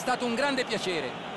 stato un grande piacere.